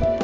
Bye.